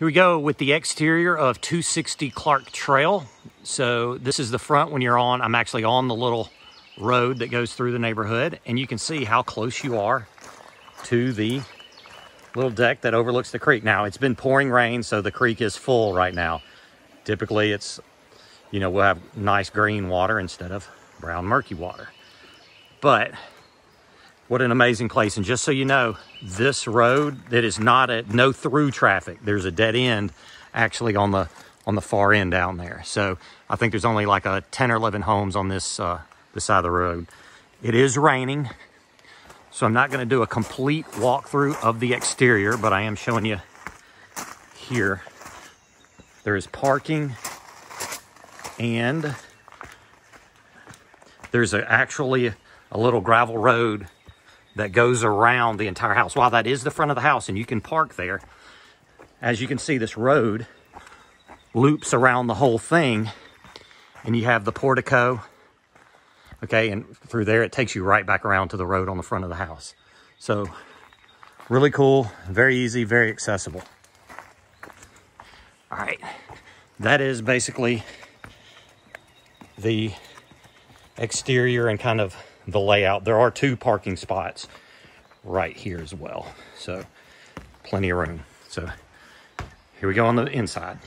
Here we go with the exterior of 260 Clark Trail. So this is the front when you're on, I'm actually on the little road that goes through the neighborhood and you can see how close you are to the little deck that overlooks the creek. Now it's been pouring rain, so the creek is full right now. Typically it's, you know, we'll have nice green water instead of brown murky water. But what an amazing place. And just so you know, this road that is not a no through traffic. There's a dead end actually on the on the far end down there. So I think there's only like a 10 or 11 homes on this uh, this side of the road. It is raining, so I'm not going to do a complete walkthrough of the exterior, but I am showing you here. There is parking and there's a, actually a little gravel road that goes around the entire house. While that is the front of the house and you can park there, as you can see, this road loops around the whole thing and you have the portico. Okay, and through there, it takes you right back around to the road on the front of the house. So really cool, very easy, very accessible. All right, that is basically the exterior and kind of the layout. There are two parking spots right here as well. So plenty of room. So here we go on the inside.